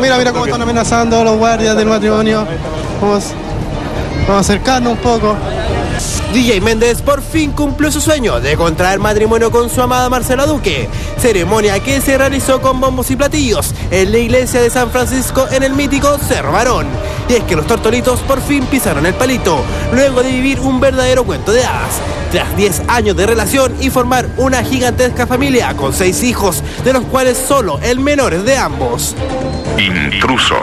Mira, mira, cómo están amenazando los guardias del matrimonio. Vamos, vamos a acercarnos un poco. DJ Méndez por fin cumplió su sueño de contraer matrimonio con su amada Marcela Duque, ceremonia que se realizó con bombos y platillos en la iglesia de San Francisco en el mítico Cerro Barón. Y es que los tortolitos por fin pisaron el palito, luego de vivir un verdadero cuento de hadas. Tras 10 años de relación y formar una gigantesca familia con 6 hijos, de los cuales solo el menor es de ambos. Intrusos.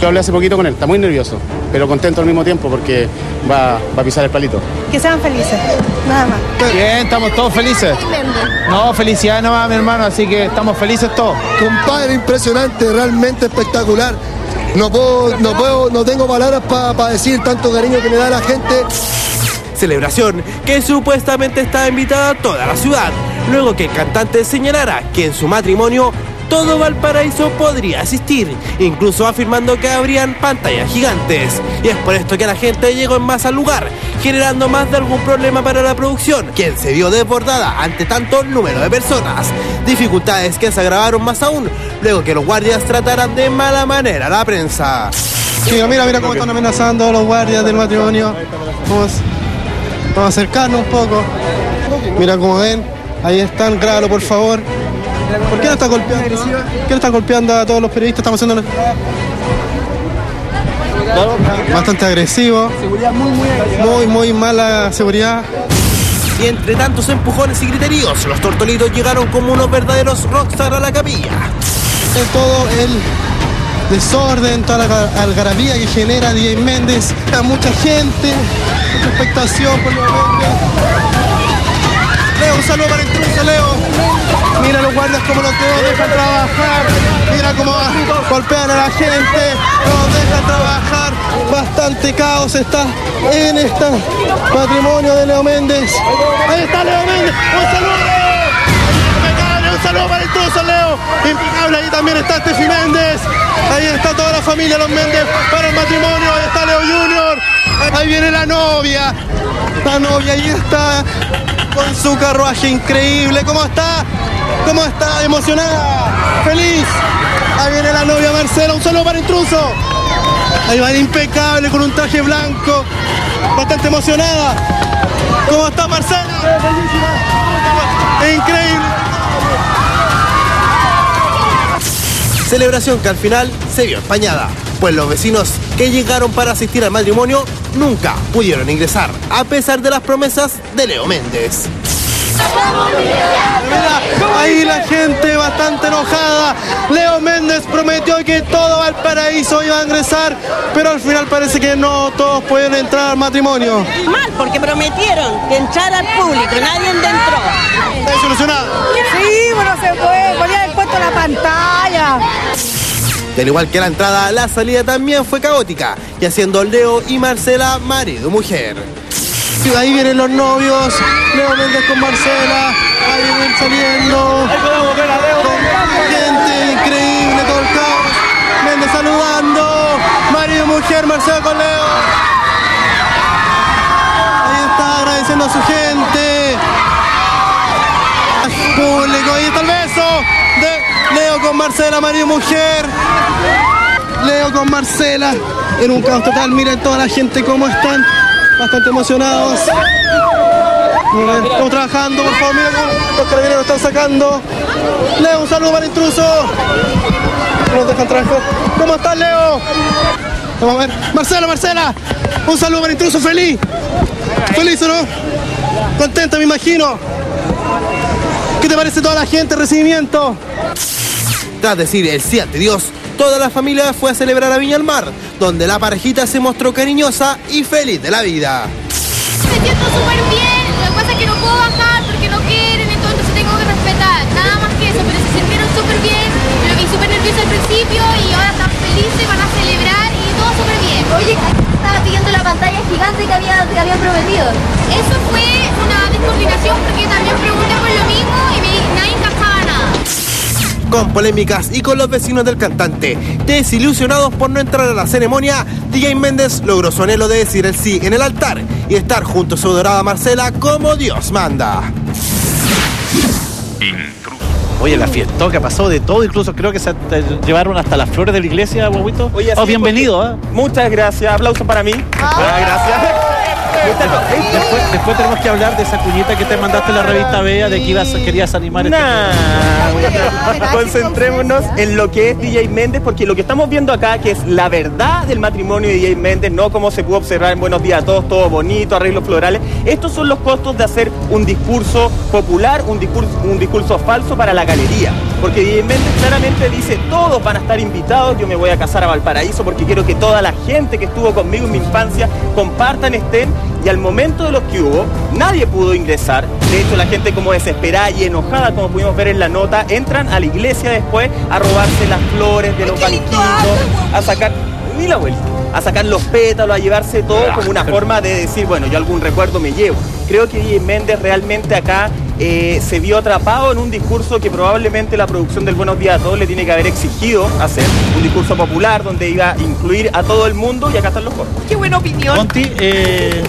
Yo hablé hace poquito con él, está muy nervioso, pero contento al mismo tiempo porque va, va a pisar el palito. Que sean felices, nada más. Bien, estamos todos felices. No, felicidades nomás, mi hermano, así que estamos felices todos. Compadre, impresionante, realmente espectacular. No puedo, no puedo, no tengo palabras para decir tanto cariño que me da la gente. Celebración que supuestamente estaba invitada a toda la ciudad, luego que el cantante señalara que en su matrimonio todo Valparaíso podría asistir, incluso afirmando que habrían pantallas gigantes. Y es por esto que la gente llegó en masa al lugar, generando más de algún problema para la producción, quien se vio desbordada ante tanto número de personas. Dificultades que se agravaron más aún, luego que los guardias trataran de mala manera a la prensa. Mira, mira, mira cómo están amenazando a los guardias del matrimonio. Vamos, vamos a acercarnos un poco. Mira como ven, ahí están, grábalo por favor. ¿Por qué no están golpeando? ¿Por qué no están golpeando a todos los periodistas? Estamos haciendo bastante agresivo. Muy, muy mala seguridad. Y entre tantos empujones y griteríos, los tortolitos llegaron como unos verdaderos rockstar a la capilla. De todo el desorden, toda la algarabía que genera DJ Méndez, a mucha gente, mucha expectación por los Un saludo para el intruso, Leo. Mira los guardias como los dejan trabajar. Mira cómo golpean a la gente, los dejan trabajar. Bastante caos está en este patrimonio de Leo Méndez. Ahí está Leo Méndez. Un saludo. Un saludo para el intruso, Leo. Impecable, ahí también está Steffi Méndez. Ahí está toda la familia, los Méndez, para el matrimonio. Ahí está Leo Junior. Ahí viene la novia. La novia ahí está con su carruaje increíble. ¿Cómo está? ¿Cómo está? Emocionada, feliz. Ahí viene la novia Marcela, un saludo para intruso. Ahí va impecable con un traje blanco, bastante emocionada. ¿Cómo está Marcela? Increíble. Celebración que al final se vio empañada, pues los vecinos que llegaron para asistir al matrimonio nunca pudieron ingresar, a pesar de las promesas de Leo Méndez. Ahí la gente bastante enojada. Leo Méndez prometió que todo Valparaíso iba a ingresar, pero al final parece que no todos pueden entrar al matrimonio. Mal, porque prometieron que entrara al público, nadie entró. ¿Está solucionado? Sí, bueno, se fue, podía haber puesto la pantalla. Del igual que la entrada, la salida también fue caótica, y haciendo Leo y Marcela marido mujer. Ahí vienen los novios, Leo Méndez con Marcela, ahí vienen saliendo. Con gente increíble, todo el caos. Méndez saludando, marido mujer, Marcela con Leo. Ahí está agradeciendo a su gente. Público, ahí está el beso Leo con Marcela, marido y mujer. Leo con Marcela en un caos total. Miren toda la gente cómo están, bastante emocionados. Estamos trabajando, por favor, miren los carabineros están sacando. Leo, un saludo para el intruso. Nos dejan trabajar. ¿Cómo estás, Leo? Vamos a ver. Marcela, Marcela, un saludo para el intruso, feliz. ¿Feliz no? Contenta, me imagino. ¿Qué te parece toda la gente, recibimiento? Tras decir el sí ante Dios, toda la familia fue a celebrar a Viña al Mar, donde la parejita se mostró cariñosa y feliz de la vida. Me siento súper bien, lo que pasa es que no puedo bajar porque no quieren, entonces tengo que respetar, nada más que eso, pero se sintieron súper bien, me vi súper nerviosa al principio y ahora están felices, van a celebrar y todo súper bien. Oye, estaba pidiendo la pantalla gigante que había, que había prometido. Eso fue una descoordinación porque también pregunté por lo mismo y me, nadie encajaba. Con polémicas y con los vecinos del cantante desilusionados por no entrar a la ceremonia, DJ Méndez logró su anhelo de decir el sí en el altar y estar junto a su dorada Marcela como Dios manda. Oye, la fiesta que pasó de todo, incluso creo que se llevaron hasta las flores de la iglesia, guaguito. Oye, oh, sí, bienvenido, ¿ah? Muchas gracias. Aplauso para mí. Ah, gracias. Después, después tenemos que hablar de esa cuñita que te mandaste en la revista Bea de que ibas, querías animar este Nah. Concentrémonos en lo que es DJ Méndez, porque lo que estamos viendo acá, que es la verdad del matrimonio de DJ Méndez, no como se pudo observar en Buenos Días a Todos, todo bonito, arreglos florales. Estos son los costos de hacer un discurso popular, un discurso, un discurso falso para la galería. Porque DJ Méndez claramente dice, todos van a estar invitados, yo me voy a casar a Valparaíso porque quiero que toda la gente que estuvo conmigo en mi infancia compartan, estén y al momento de los que hubo, nadie pudo ingresar. De hecho, la gente como desesperada y enojada, como pudimos ver en la nota, entran a la iglesia después a robarse las flores de los banquitos, a sacar... Ni la vuelta a sacar los pétalos, a llevarse todo como una forma de decir, bueno, yo algún recuerdo me llevo. Creo que DJ Méndez realmente acá eh, se vio atrapado en un discurso que probablemente la producción del Buenos Días a Todos le tiene que haber exigido hacer, un discurso popular donde iba a incluir a todo el mundo y acá están los cortos. Qué buena opinión. Conti, eh,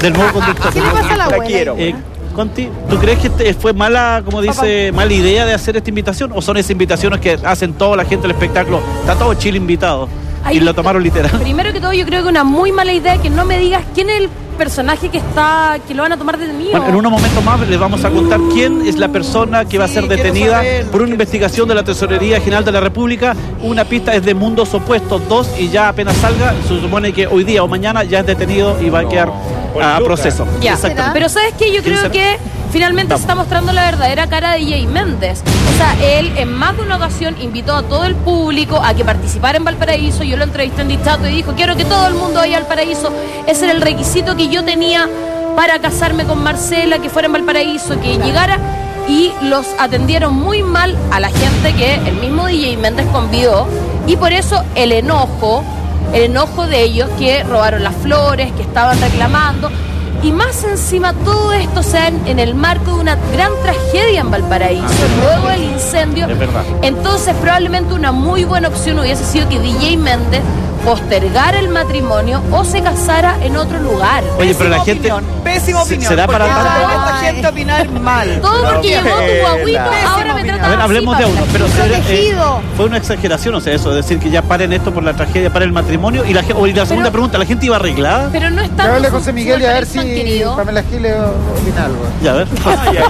del nuevo conductor. ¿Qué le pasa a la abuela? quiero. Eh, Conti, ¿tú crees que este fue mala, como dice, mala idea de hacer esta invitación? ¿O son esas invitaciones que hacen toda la gente del espectáculo? Está todo Chile invitado. Y lo tomaron literal. Primero que todo, yo creo que una muy mala idea que no me digas quién es el personaje que está, que lo van a tomar detenido. Bueno, en unos momentos más les vamos a contar quién es la persona que va a ser detenida por una investigación de la Tesorería General de la República. Una pista es de Mundos Opuestos 2 y ya apenas salga, se supone que hoy día o mañana ya es detenido y va a quedar a proceso. Ya, Exactamente. pero ¿sabes qué? Yo ¿Quién creo será? que finalmente se está mostrando la verdadera cara de Jay Méndez. O sea, él en más de una ocasión invitó a todo el público a que participara en Valparaíso. Yo lo entrevisté en Dichato y dijo, quiero que todo el mundo vaya al Paraíso. Ese era el requisito que yo tenía para casarme con Marcela, que fuera en Valparaíso, que llegara. Y los atendieron muy mal a la gente que el mismo DJ Méndez convidó. Y por eso el enojo, el enojo de ellos que robaron las flores, que estaban reclamando. Y más encima todo esto se da en, el marco de una gran tragedia en Valparaíso, luego del incendio. Es verdad. Entonces probablemente una muy buena opción hubiese sido que DJ Méndez postergara el matrimonio o se casara en otro lugar. Oye, pero la gente. Pésima ¿se- opinión. ¿Será para tanto? esta gente opinar mal. Todo porque llegó tu guaguito, ahora me tratan A ver, hablemos de uno, pero se- eh, fue una exageración, o sea, eso, decir que ya paren esto por la tragedia, para el matrimonio. Y la, la segunda Pero- pregunta, ¿la gente iba arreglada? Pero no está Que hable José Miguel y a ver si Pamela Giles opina algo. Ya, a ver.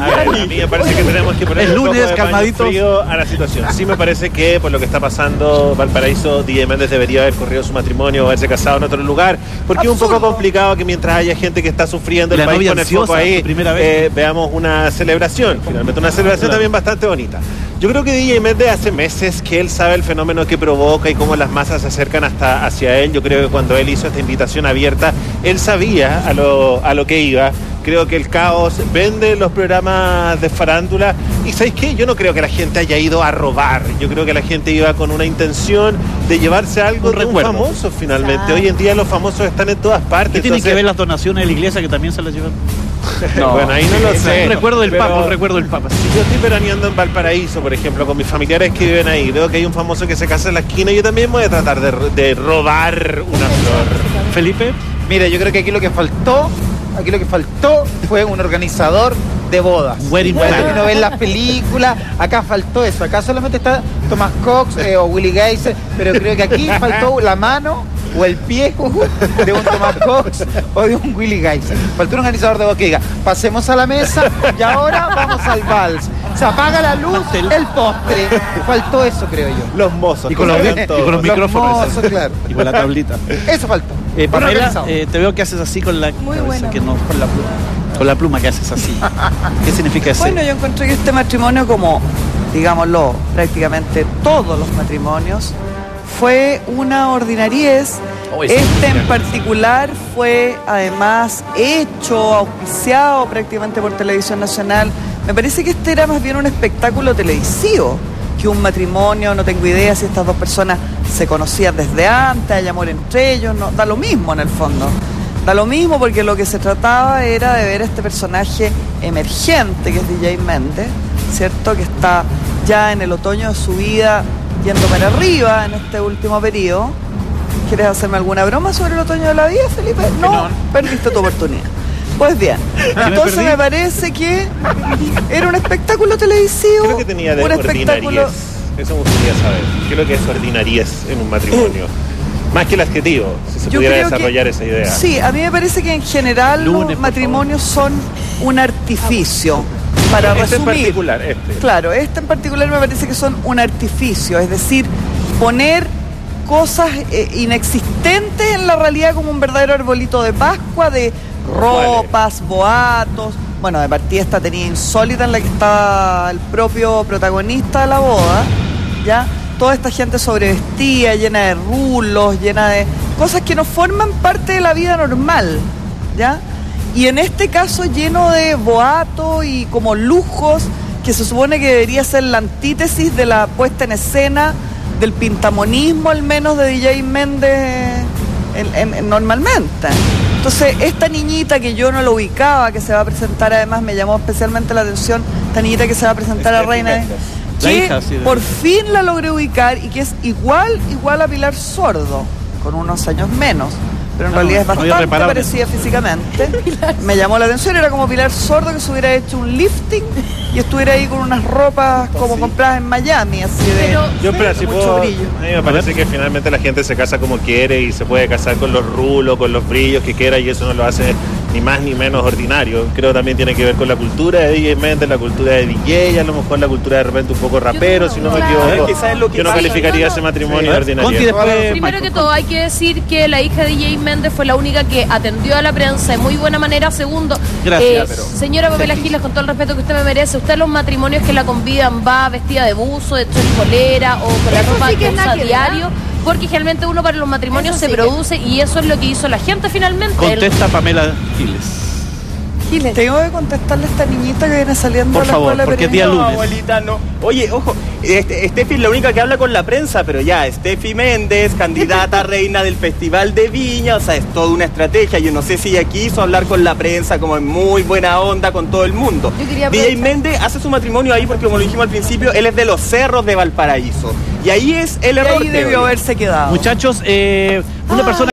A ver, a mí me parece que tenemos que poner poco lunes, calmaditos. a la situación. Sí me parece que por lo que está pasando Valparaíso, DJ Méndez debería haber corrido su matrimonio o haberse casado en otro lugar, porque es un poco complicado que mientras haya gente que está sufriendo La el país novia con el foco ahí, su primera vez. eh, veamos una celebración, finalmente una celebración Claro. también bastante bonita. Yo creo que DJ Méndez hace meses que él sabe el fenómeno que provoca y cómo las masas se acercan hasta hacia él. Yo creo que cuando él hizo esta invitación abierta, él sabía a lo, a lo que iba. Creo que el caos vende los programas de farándula. Y ¿sabéis qué? Yo no creo que la gente haya ido a robar. Yo creo que la gente iba con una intención de llevarse algo Un de un famoso finalmente. Claro. Hoy en día los famosos están en todas partes. ¿Qué tienen que ver las donaciones de la iglesia que también se las llevan? bueno, ahí no lo sé. Un recuerdo del Pero- Papa, un recuerdo del Papa. Si yo estoy veraneando en Valparaíso, por ejemplo, con mis familiares que viven ahí, veo que hay un famoso que se casa en la esquina, yo también voy a tratar de, de robar una flor. Felipe. Mira, yo creo que aquí lo que faltó, aquí lo que faltó fue un organizador de bodas. Wedding Bueno, planner. uno ve en las películas, acá faltó eso, acá solamente está Thomas Cox eh, o Willy Geiser, pero creo que aquí faltó la mano o el pie de un Thomas Cox o de un Willy Geiser. Faltó un organizador de bodas que diga, pasemos a la mesa y ahora vamos al vals. Se apaga la luz, el postre. Faltó eso, creo yo. Los mozos. Y con los, que y con los micrófonos. mozos, claro. Y con la tablita. Eso faltó. Eh, Pamela, eh, te veo que haces así con la Muy cabeza, bueno. que no, con la pluma. Con la pluma que haces así. ¿Qué significa eso? Bueno, yo encontré que este matrimonio, como digámoslo, prácticamente todos los matrimonios, fue una ordinariez. Oh, Este en particular fue además hecho, auspiciado prácticamente por Televisión Nacional. Me parece que este era más bien un espectáculo televisivo que un matrimonio, no tengo idea si estas dos personas se conocían desde antes, hay amor entre ellos, no, da lo mismo en el fondo. Da lo mismo porque lo que se trataba era de ver a este personaje emergente que es DJ Méndez, ¿cierto? Que está ya en el otoño de su vida yendo para arriba en este último periodo. ¿Quieres hacerme alguna broma sobre el otoño de la vida, Felipe? No, perdiste tu oportunidad. Pues bien, entonces perdí? me parece que era un espectáculo televisivo. Creo que tenía de un espectáculo. Eso me gustaría saber. ¿Qué es lo que es ordinariez en un matrimonio? Más que el adjetivo, si se Yo pudiera que- desarrollar esa idea. Sí, a mí me parece que en general los matrimonios son un artificio. Para Este en particular, este. Claro, este en particular me parece que son un artificio, es decir, poner cosas eh, inexistentes en la realidad como un verdadero arbolito de Pascua, de ropas, boatos. Bueno, de partida esta tenía insólita en la que estaba el propio protagonista de la boda, ¿ya? Toda esta gente sobrevestida, llena de rulos, llena de cosas que no forman parte de la vida normal, ¿ya? Y en este caso lleno de boatos y como lujos, que se supone que debería ser la antítesis de la puesta en escena, del pintamonismo al menos de DJ Méndez en- en- en- normalmente. Entonces, esta niñita que yo no lo ubicaba, que se va a presentar, además me llamó especialmente la atención, esta niñita que se va a presentar a Reina, de- que hija, sí, de- por fin la logré ubicar y que es igual, igual a Pilar Sordo, con unos años menos. Pero en No, realidad es no bastante en parecida físicamente. Me llamó la atención, era como Pilar Sordo que se hubiera hecho un lifting y estuviera ahí con unas ropas como compradas en Miami, así de Yo, pero si mucho puedo, a brillo. mí me parece que finalmente la gente se casa como quiere y se puede casar con los rulos, con los brillos que quiera y eso no lo hace ni más ni menos ordinario. Creo también tiene que ver con la cultura de DJ Méndez, la cultura de DJ, a lo mejor la cultura de repente un poco rapero, si no me equivoco. Quizás es lo que Yo no pasa. calificaría No, no. ese matrimonio Sí. ordinario. Conti después- Primero que todo, hay que decir que la hija de DJ Méndez fue la única que atendió a la prensa de muy buena manera. Segundo, Gracias, eh, pero- señora Pamela Giles, con todo el respeto que usted me merece, usted los matrimonios que la convidan va vestida de buzo, de polera o con la ropa sí que usa nada a que ver, diario. ¿ah? Porque generalmente uno para los matrimonios Eso se sí que- produce y eso es lo que hizo la gente finalmente. El- Contesta Pamela Giles. Tengo que contestarle a esta niñita que viene saliendo Por a la favor, escuela de porque es día No, lunes. abuelita, no. Oye, ojo, este, Steffi es la única que habla con la prensa, pero ya, Steffi Méndez, candidata a reina del Festival de Viña, o sea, es toda una estrategia. Yo no sé si ella quiso hablar con la prensa como en muy buena onda con todo el mundo. DJ Méndez hace su matrimonio ahí porque, como lo dijimos al principio, él es de los cerros de Valparaíso. Y ahí es el Y error. ahí debió haberse quedado. Muchachos, eh, una persona